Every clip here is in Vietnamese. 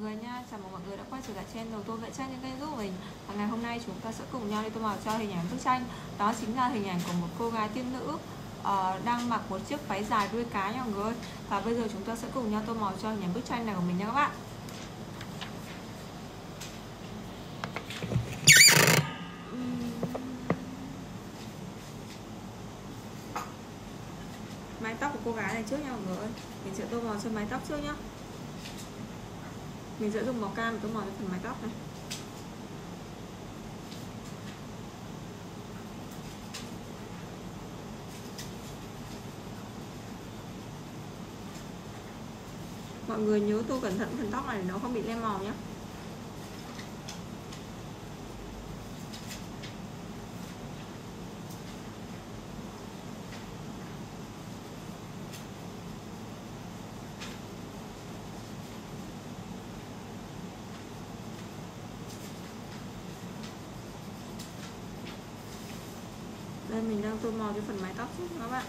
người nha, chào mừng mọi người đã quay trở lại channel tôi vẽ tranh trên kênh giúp mình. Và ngày hôm nay chúng ta sẽ cùng nhau đi tô màu cho hình ảnh bức tranh. Đó chính là hình ảnh của một cô gái tiên nữ uh, đang mặc một chiếc váy dài đuôi cá nha mọi người Và bây giờ chúng ta sẽ cùng nhau tô màu cho hình ảnh bức tranh này của mình nha các bạn. Mái tóc của cô gái này trước nha mọi người mình sẽ tô màu cho mái tóc trước nhá mình sẽ dùng màu cam để tô màu cho phần mái tóc này. Mọi người nhớ tô cẩn thận phần tóc này để nó không bị lem màu nhé. Đây, mình đang tô màu cho phần mái tóc các bạn.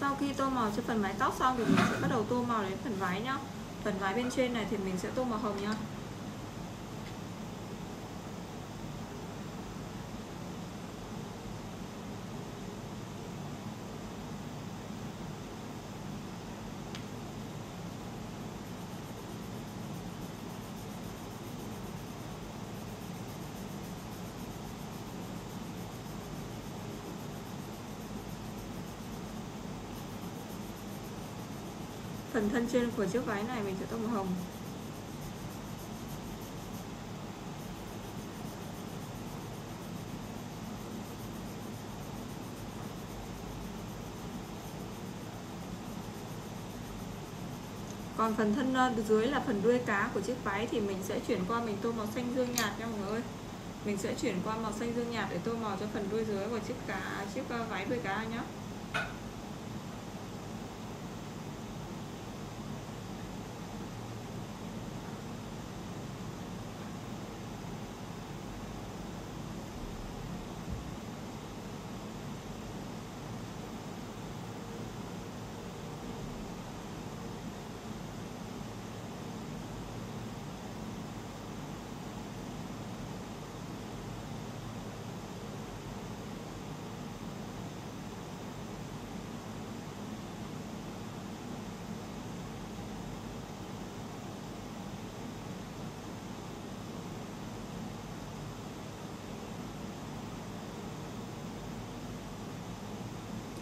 Sau khi tô màu cho phần mái tóc xong thì mình sẽ bắt đầu tô màu đến phần váy nhá. Phần váy bên trên này thì mình sẽ tô màu hồng nhá. Phần thân trên của chiếc váy này mình sẽ tô màu hồng. Còn phần thân ờ, dưới là phần đuôi cá của chiếc váy thì mình sẽ chuyển qua mình tô màu xanh dương nhạt nha mọi người ơi. Mình sẽ chuyển qua màu xanh dương nhạt để tô màu cho phần đuôi dưới của chiếc cá, chiếc ờ, váy đuôi cá nhé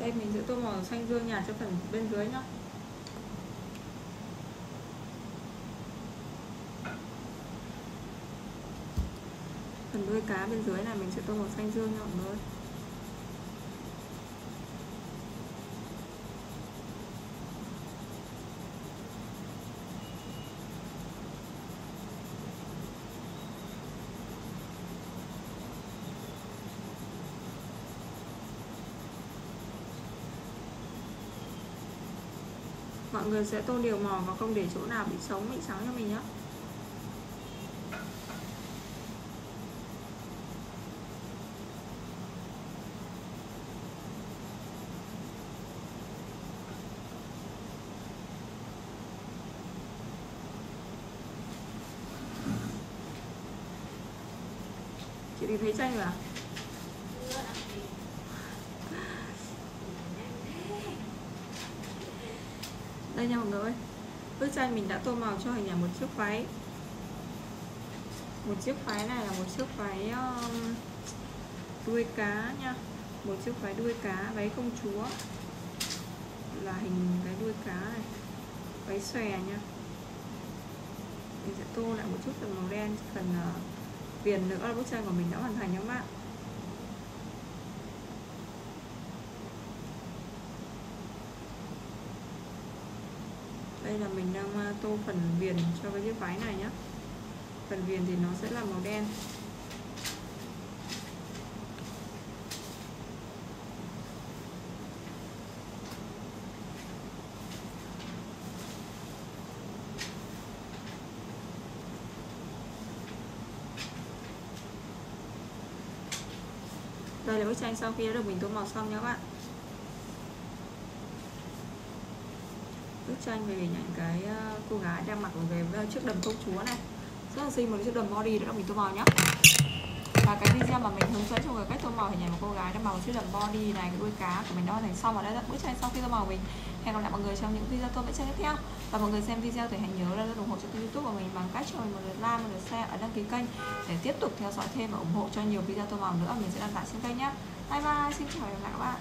đây mình sẽ tô màu xanh dương nhạt cho phần bên dưới nhá. Phần đuôi cá bên dưới này mình sẽ tô màu xanh dương nha mọi người mọi người sẽ tô đều màu và không để chỗ nào bị sống, bị trắng cho mình nhé chị đi thấy tranh rồi à? Đây nha mọi người. Bức tranh mình đã tô màu cho hình ảnh một chiếc váy. Một chiếc váy này là một chiếc váy um, đuôi cá nha. Một chiếc váy đuôi cá váy công chúa. Là hình cái đuôi cá này. Váy xòe nha. Mình sẽ tô lại một chút phần màu đen phần uh, viền nữa là bức tranh của mình đã hoàn thành nha các bạn. đây là mình đang tô phần viền cho cái chiếc váy này nhé phần viền thì nó sẽ là màu đen. Đây là bức tranh sau khi đã được mình tô màu xong nhé các bạn. Bức tranh về những cái ờ, cô gái đang mặc về ờ, chiếc đầm công chúa này. Rất là xinh, một chiếc đầm body nữa là mình tô màu nhá. Và cái video mà mình hướng dẫn cho người cách tô màu hình ảnh một cô gái đang mặc một chiếc đầm body này, cái đuôi cá của mình đã hoàn thành xong và đây là bức tranh sau khi tô màu mình. Hẹn gặp lại mọi người trong những video tô vẽ tranh tiếp theo. Và mọi người xem video thì hãy nhớ là ủng hộ cho kênh youtube của mình bằng cách cho mình một lượt like, một lượt share ở đăng ký kênh để tiếp tục theo dõi thêm và ủng hộ cho nhiều video tô màu nữa. Mình sẽ đăng tải trên kênh nhé bye bye, xin chào và hẹn gặp lại các bạn.